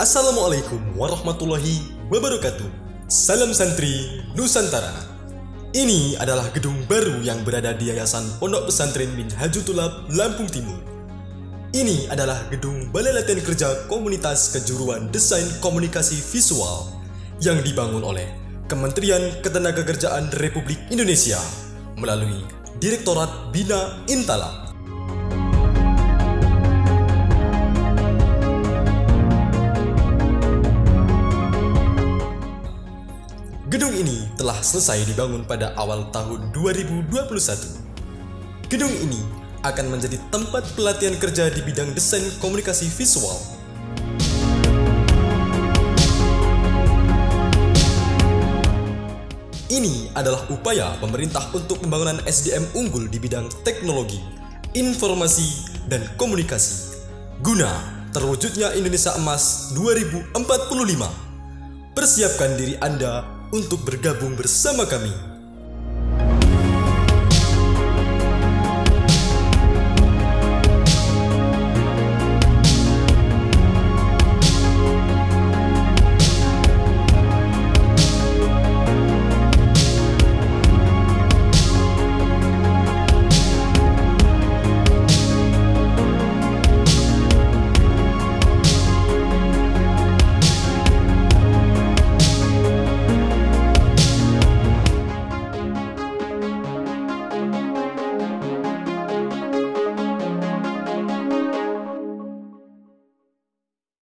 Assalamualaikum warahmatullahi wabarakatuh. Salam santri Nusantara. Ini adalah gedung baru yang berada di Yayasan Pondok Pesantren Minhajul Tulab, Lampung Timur. Ini adalah gedung Balai Latihan Kerja Komunitas Kejuruan Desain Komunikasi Visual yang dibangun oleh Kementerian Ketenagakerjaan Republik Indonesia melalui Direktorat Bina Intala. Gedung ini telah selesai dibangun pada awal tahun 2021. Gedung ini akan menjadi tempat pelatihan kerja di bidang desain komunikasi visual. Ini adalah upaya pemerintah untuk pembangunan SDM unggul di bidang teknologi, informasi, dan komunikasi guna terwujudnya Indonesia Emas 2045. Persiapkan diri Anda untuk bergabung bersama kami